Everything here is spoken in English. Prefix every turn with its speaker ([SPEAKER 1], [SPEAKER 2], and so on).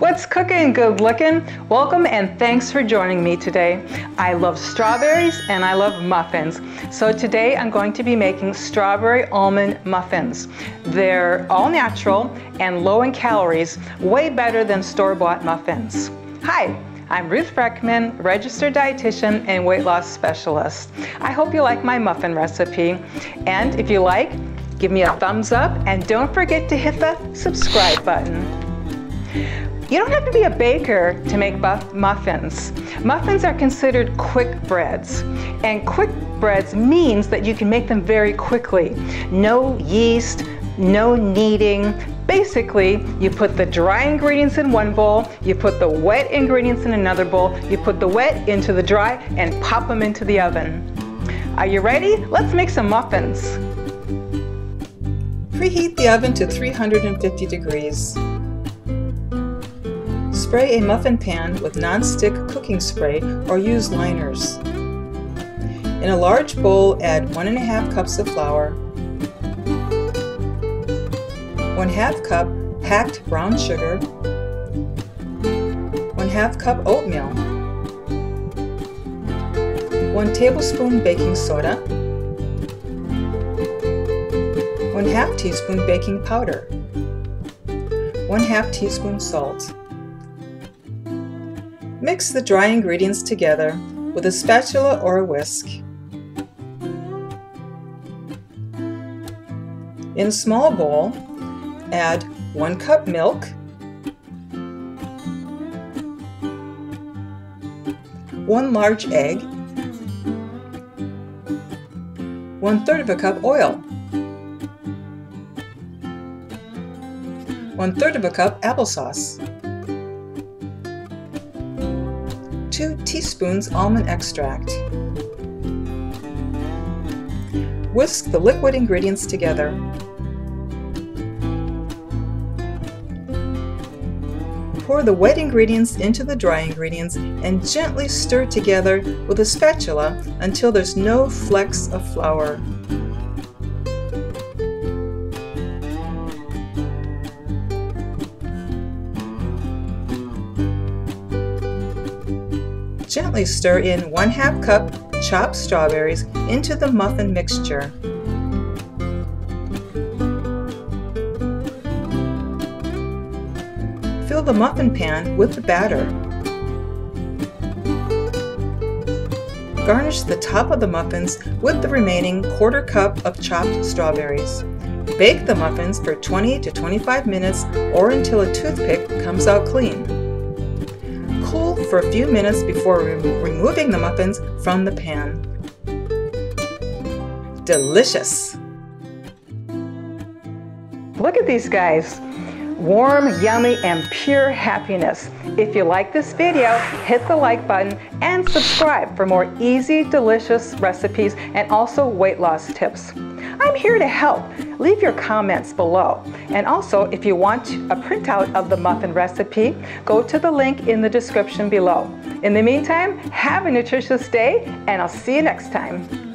[SPEAKER 1] What's cooking, good looking? Welcome and thanks for joining me today. I love strawberries and I love muffins. So today I'm going to be making strawberry almond muffins. They're all natural and low in calories, way better than store-bought muffins. Hi, I'm Ruth Frechman, registered dietitian and weight loss specialist. I hope you like my muffin recipe. And if you like, give me a thumbs up and don't forget to hit the subscribe button. You don't have to be a baker to make muffins. Muffins are considered quick breads, and quick breads means that you can make them very quickly. No yeast, no kneading. Basically, you put the dry ingredients in one bowl, you put the wet ingredients in another bowl, you put the wet into the dry, and pop them into the oven. Are you ready? Let's make some muffins. Preheat the oven to 350 degrees. Spray a muffin pan with non-stick cooking spray or use liners. In a large bowl, add 1 1/2 cups of flour, 1 2 cup packed brown sugar, 1 2 cup oatmeal, 1 tablespoon baking soda, 1 2 teaspoon baking powder, 1 2 teaspoon salt. Mix the dry ingredients together with a spatula or a whisk. In a small bowl, add 1 cup milk, 1 large egg, 1 third of a cup oil, 1 third of a cup applesauce, 2 teaspoons almond extract. Whisk the liquid ingredients together. Pour the wet ingredients into the dry ingredients and gently stir together with a spatula until there's no flecks of flour. Gently stir in 1 2 cup chopped strawberries into the muffin mixture. Fill the muffin pan with the batter. Garnish the top of the muffins with the remaining quarter cup of chopped strawberries. Bake the muffins for 20 to 25 minutes or until a toothpick comes out clean cool for a few minutes before re removing the muffins from the pan. Delicious! Look at these guys. Warm, yummy, and pure happiness. If you like this video, hit the like button and subscribe for more easy, delicious recipes and also weight loss tips. I'm here to help. Leave your comments below. And also, if you want a printout of the muffin recipe, go to the link in the description below. In the meantime, have a nutritious day, and I'll see you next time.